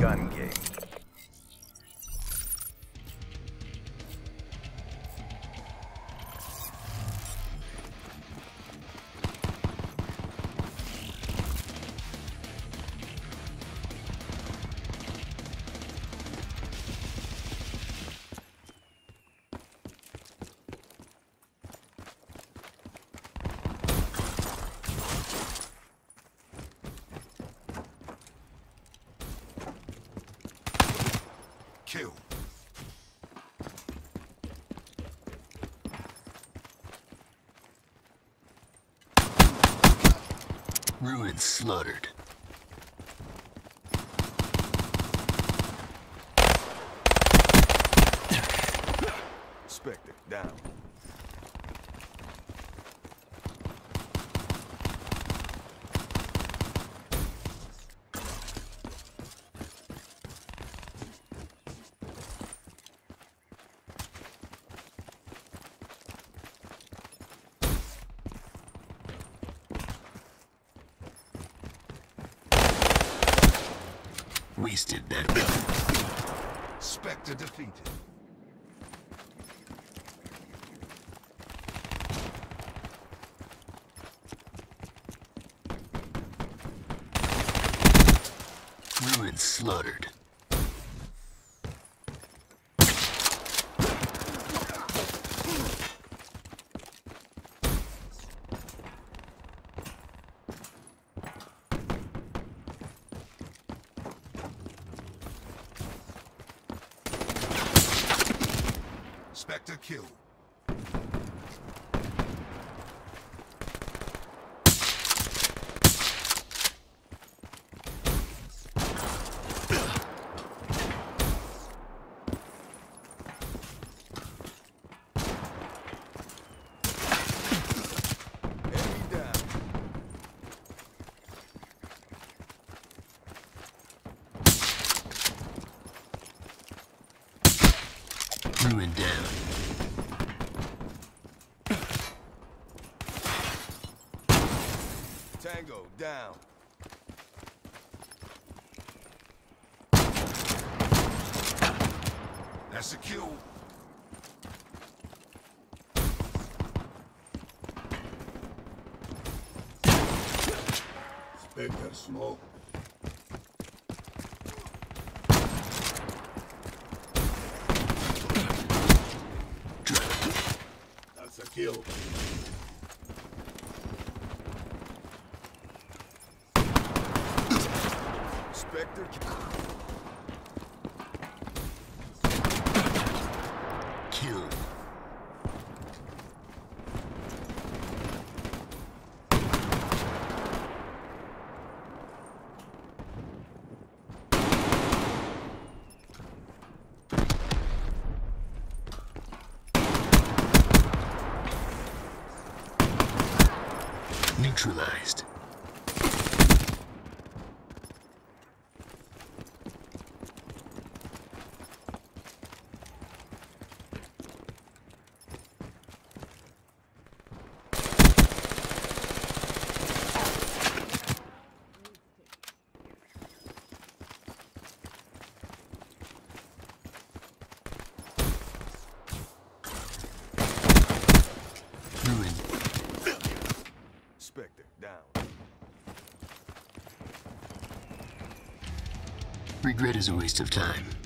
gun game. Kill. Ruin slaughtered. Spectre, down. Wasted that gun. Spectre defeated. Ruin slaughtered. Spectre kill. Enemy down. Ruin down. Tango, down. That's a kill. Spectre smoke. That's a kill. Spectre, Kill. Neutralized. Ruin. Spectre, down. Regret is a waste of time.